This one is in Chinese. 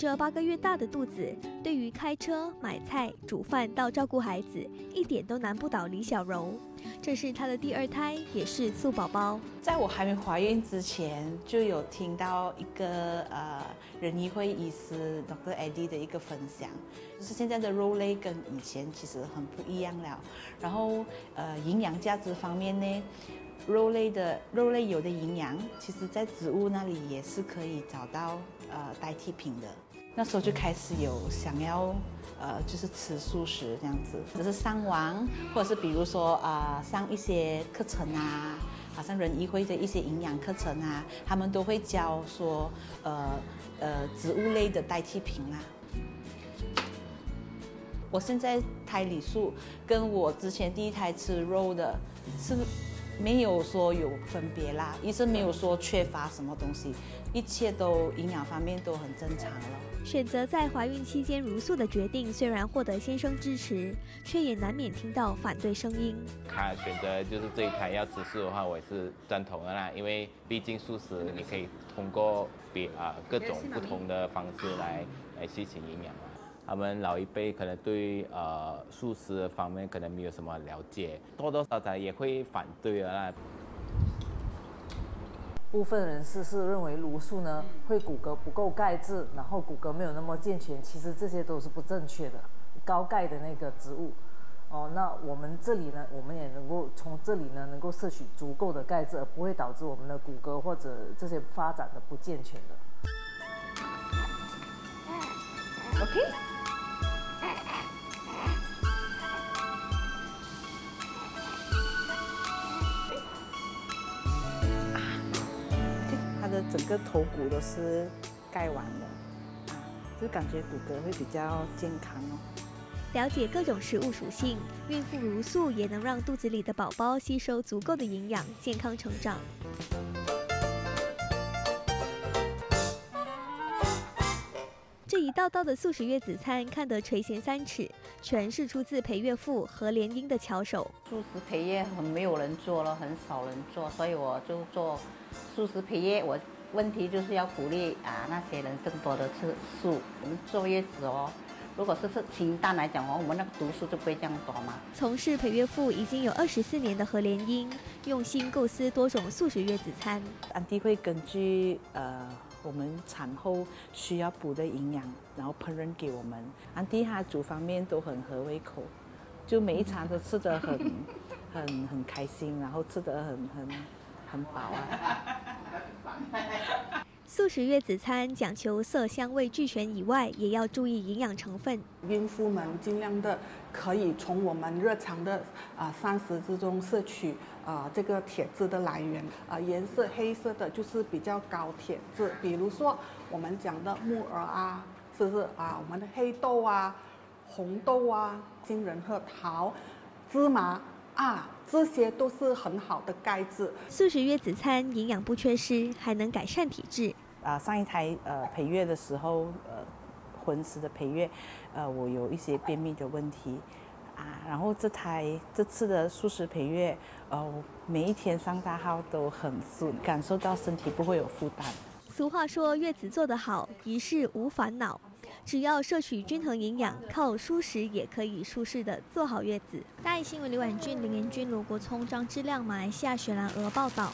这八个月大的肚子，对于开车、买菜、煮饭到照顾孩子，一点都难不倒李小柔。这是她的第二胎，也是素宝宝。在我还没怀孕之前，就有听到一个呃人医会医师 Dr. Eddie 的一个分享，就是现在的肉类跟以前其实很不一样了。然后呃营养价值方面呢，肉类的肉类有的营养，其实在植物那里也是可以找到呃代替品的。那时候就开始有想要，呃，就是吃素食这样子，只是上网，或者是比如说啊，上一些课程啊，好像人医会的一些营养课程啊，他们都会教说，呃呃，植物类的代替品啊。我现在胎里素跟我之前第一胎吃肉的是。没有说有分别啦，医生没有说缺乏什么东西，一切都营养方面都很正常了。选择在怀孕期间茹素的决定，虽然获得先生支持，却也难免听到反对声音。他选择就是这一胎要吃素的话，我也是赞同的啦，因为毕竟素食你可以通过别啊各种不同的方式来来吸取营养。他们老一辈可能对呃素食方面可能没有什么了解，多多少少也会反对啊。部分人士是认为茹素呢会骨骼不够钙质，然后骨骼没有那么健全，其实这些都是不正确的。高钙的那个植物，哦，那我们这里呢，我们也能够从这里呢能够摄取足够的钙质，而不会导致我们的骨骼或者这些发展的不健全的。OK。的整个头骨都是盖完的，啊，就感觉骨骼会比较健康哦。了解各种食物属性，孕妇茹素也能让肚子里的宝宝吸收足够的营养，健康成长。这一道道的素食月子餐看得垂涎三尺，全是出自裴月妇何莲英的巧手。素食陪月很没有人做了，很少人做，所以我就做素食陪月。我问题就是要鼓励啊那些人更多的吃素。我们坐月子哦，如果是是清淡来讲哦，我们那个毒素就不会这样多嘛。从事陪月妇已经有二十四年的何莲英，用心构思多种素食月子餐。安迪会根据呃。我们产后需要补的营养，然后烹饪给我们。安迪他煮方面都很合胃口，就每一餐都吃得很 很很开心，然后吃得很很很饱啊。素食月子餐讲求色香味俱全以外，也要注意营养成分。孕妇们尽量的可以从我们日常的啊膳食之中摄取啊这个铁质的来源啊，颜色黑色的就是比较高铁质，比如说我们讲的木耳啊，是不是啊？我们的黑豆啊、红豆啊、杏仁核桃、芝麻啊，这些都是很好的钙质。素食月子餐营养不缺失，还能改善体质。啊，上一台呃陪月的时候，呃，荤食的陪月，呃，我有一些便秘的问题，啊，然后这台这次的素食陪月，呃，每一天上大号都很顺，感受到身体不会有负担。俗话说，月子做得好，一世无烦恼。只要摄取均衡营养，靠舒适也可以舒适的坐好月子。大爱新闻刘婉俊、林彦君、罗国聪、张之亮，马来西亚雪兰莪报道。